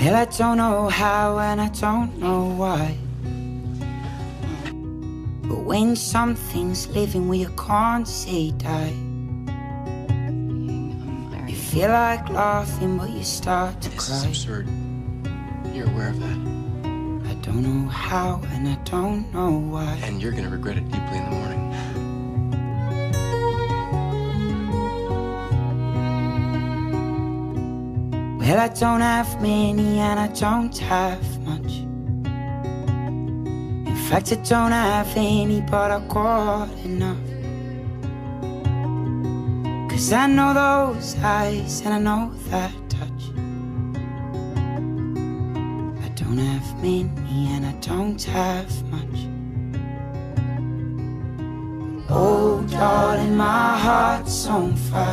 Well, I don't know how and I don't know why. But when something's living where you can't say die, you feel like laughing, but you start to This cry. is absurd. You're aware of that. I don't know how and I don't know why. And you're gonna regret it deeply in the morning. Well, I don't have many and I don't have much. In fact, I don't have any, but I've got enough. Cause I know those eyes and I know that touch. I don't have many and I don't have much. Oh, darling, my heart's on fire.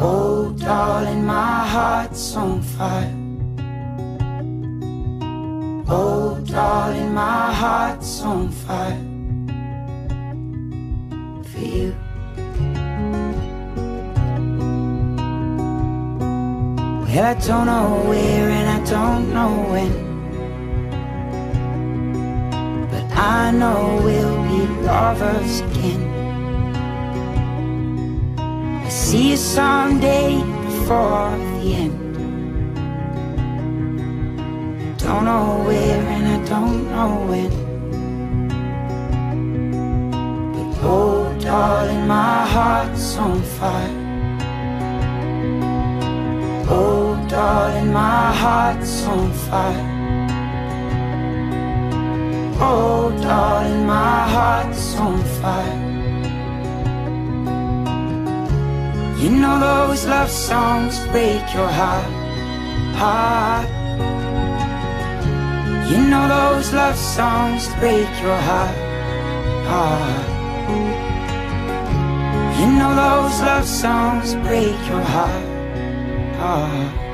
Oh, darling, my heart's on fire. Oh, darling, my heart's on fire. For you. Well, I don't know where and I don't know when. But I know we'll be lovers again. I see you someday before the end. Don't know where and I don't know when. But oh, darling, my heart's on fire. Oh, darling, my heart's on fire. Oh, darling, You know those love songs break your heart, heart. You know those love songs break your heart, heart. You know those love songs break your heart, heart.